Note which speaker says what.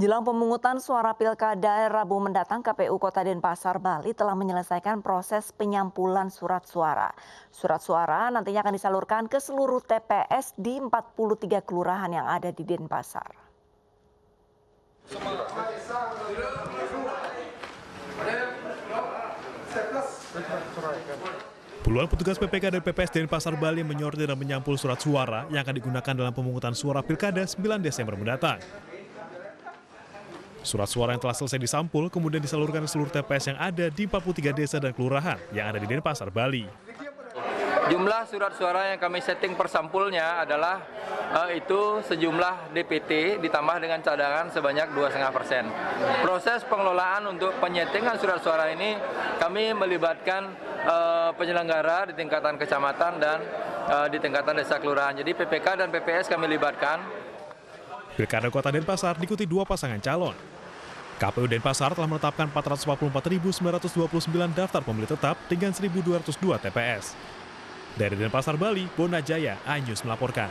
Speaker 1: Jelang pemungutan suara pilkada Rabu mendatang, KPU Kota Denpasar, Bali telah menyelesaikan proses penyampulan surat suara. Surat suara nantinya akan disalurkan ke seluruh TPS di 43 kelurahan yang ada di Denpasar.
Speaker 2: Puluhan petugas PPK dan PPS Denpasar Bali menyortir dan menyampul surat suara yang akan digunakan dalam pemungutan suara pilkada 9 Desember mendatang. Surat suara yang telah selesai disampul kemudian disalurkan ke seluruh TPS yang ada di 43 desa dan kelurahan yang ada di Denpasar, Bali.
Speaker 3: Jumlah surat suara yang kami setting per sampulnya adalah uh, itu sejumlah DPT ditambah dengan cadangan sebanyak 2,5 persen. Proses pengelolaan untuk penyetingan surat suara ini kami melibatkan uh, penyelenggara di tingkatan kecamatan dan uh, di tingkatan desa kelurahan. Jadi PPK dan PPS kami libatkan
Speaker 2: Pilkada Kota Denpasar diikuti dua pasangan calon. KPU Denpasar telah menetapkan 444.929 daftar pemilih tetap dengan 1.202 TPS. Dari Denpasar, Bali, Bona Jaya, Anyus melaporkan.